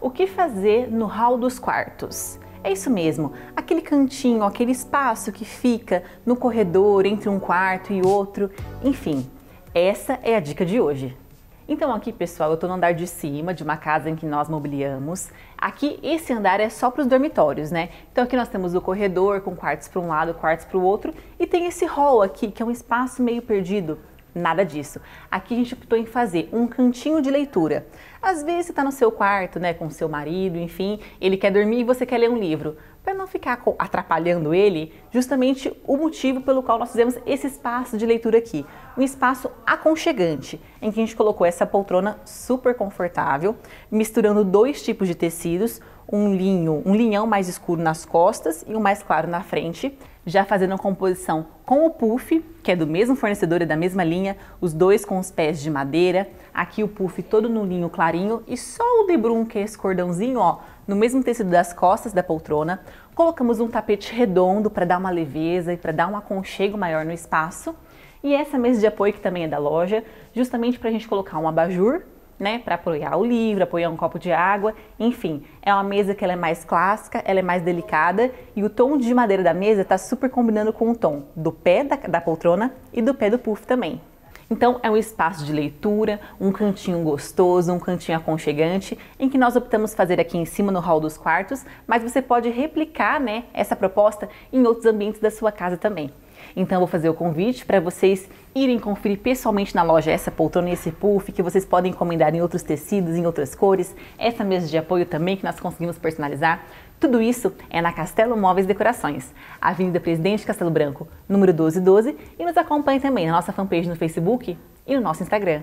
O que fazer no hall dos quartos? É isso mesmo, aquele cantinho, aquele espaço que fica no corredor entre um quarto e outro, enfim, essa é a dica de hoje. Então aqui, pessoal, eu estou no andar de cima de uma casa em que nós mobiliamos. Aqui, esse andar é só para os dormitórios, né? Então aqui nós temos o corredor com quartos para um lado, quartos para o outro e tem esse hall aqui, que é um espaço meio perdido. Nada disso. Aqui a gente optou em fazer um cantinho de leitura. Às vezes você está no seu quarto, né, com seu marido, enfim, ele quer dormir e você quer ler um livro. Para não ficar atrapalhando ele, justamente o motivo pelo qual nós fizemos esse espaço de leitura aqui. Um espaço aconchegante, em que a gente colocou essa poltrona super confortável, misturando dois tipos de tecidos, um linho, um linhão mais escuro nas costas e um mais claro na frente, já fazendo a composição com o puff, que é do mesmo fornecedor e da mesma linha, os dois com os pés de madeira, aqui o puff todo no linho e só o debrum, que é esse cordãozinho, ó, no mesmo tecido das costas da poltrona. Colocamos um tapete redondo para dar uma leveza e para dar um aconchego maior no espaço. E essa mesa de apoio que também é da loja, justamente para a gente colocar um abajur né, para apoiar o livro, apoiar um copo de água, enfim, é uma mesa que ela é mais clássica, ela é mais delicada e o tom de madeira da mesa está super combinando com o tom do pé da, da poltrona e do pé do puff também. Então é um espaço de leitura, um cantinho gostoso, um cantinho aconchegante, em que nós optamos fazer aqui em cima no hall dos quartos, mas você pode replicar né, essa proposta em outros ambientes da sua casa também. Então vou fazer o convite para vocês irem conferir pessoalmente na loja essa poltrona e esse puff que vocês podem encomendar em outros tecidos, em outras cores, essa mesa de apoio também que nós conseguimos personalizar. Tudo isso é na Castelo Móveis Decorações, Avenida Presidente Castelo Branco, número 1212, e nos acompanhe também na nossa fanpage no Facebook e no nosso Instagram.